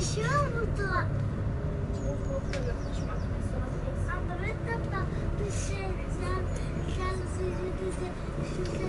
Düşüyor burada. Çok korkuyorum uçmak mesela. Ama ben de dışarıdan kendisi bize düşürse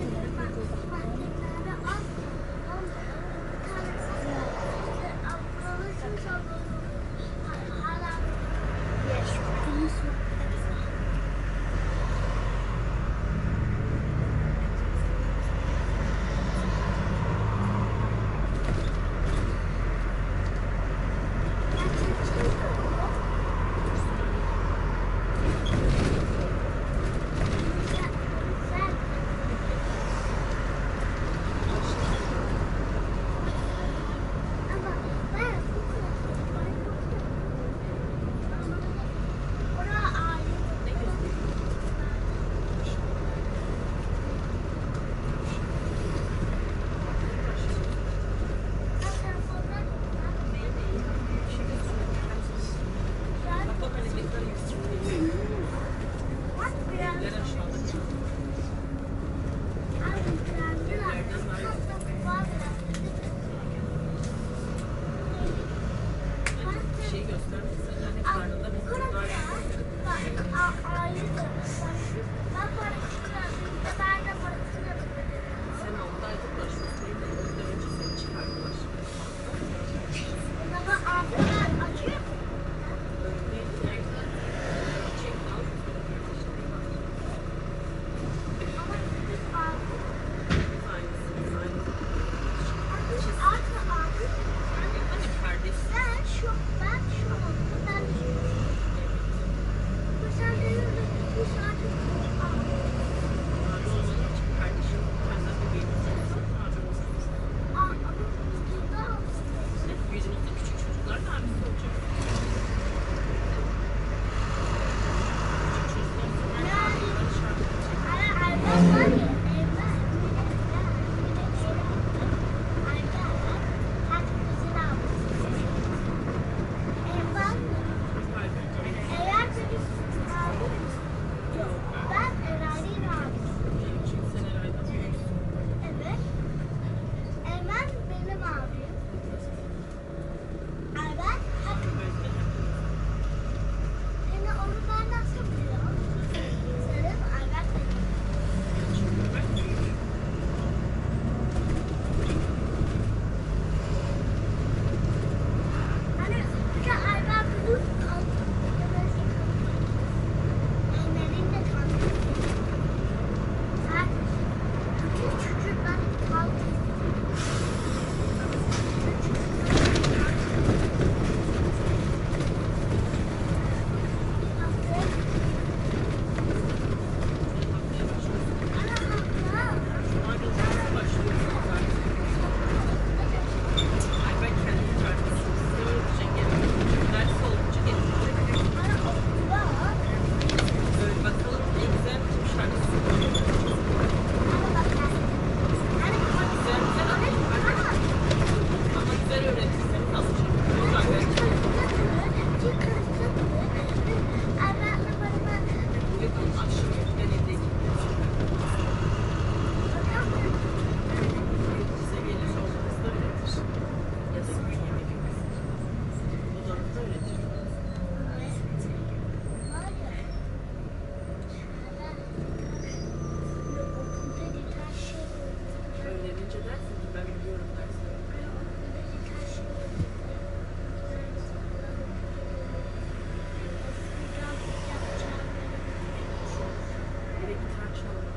actually.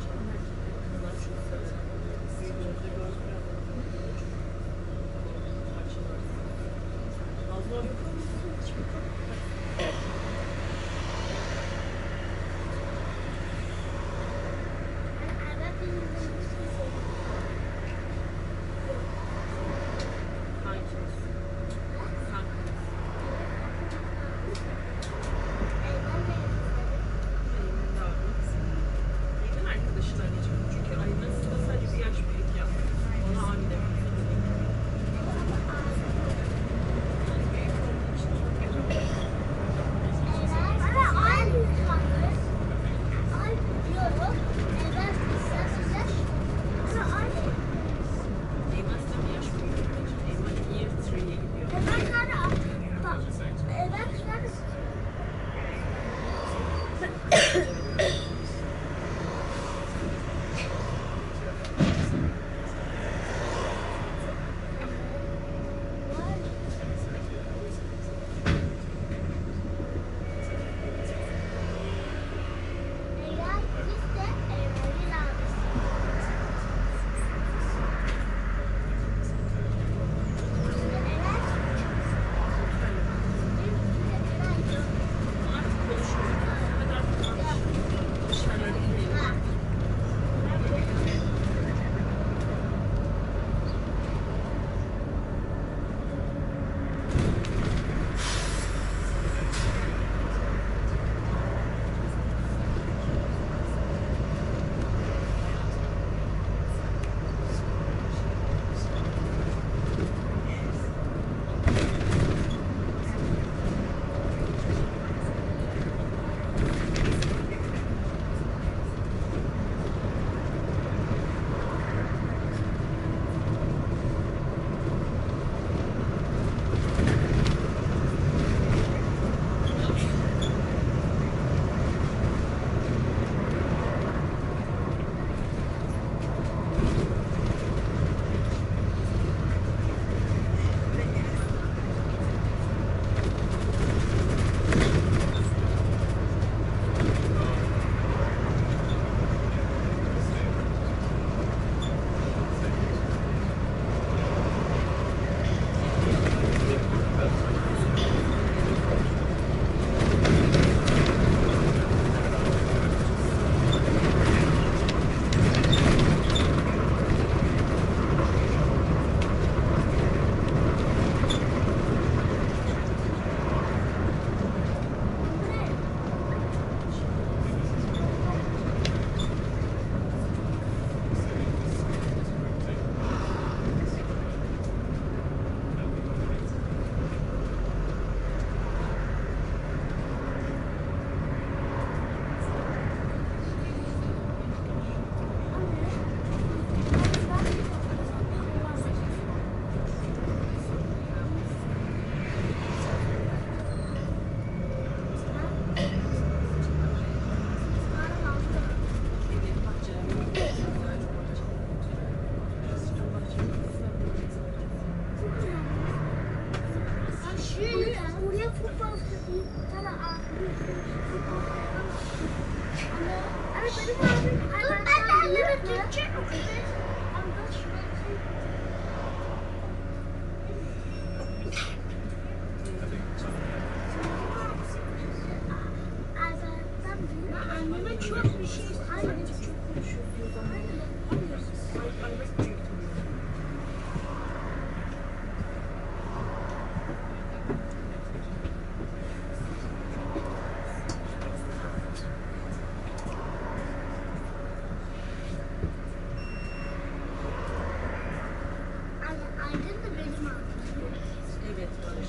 I love the chicken.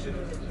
to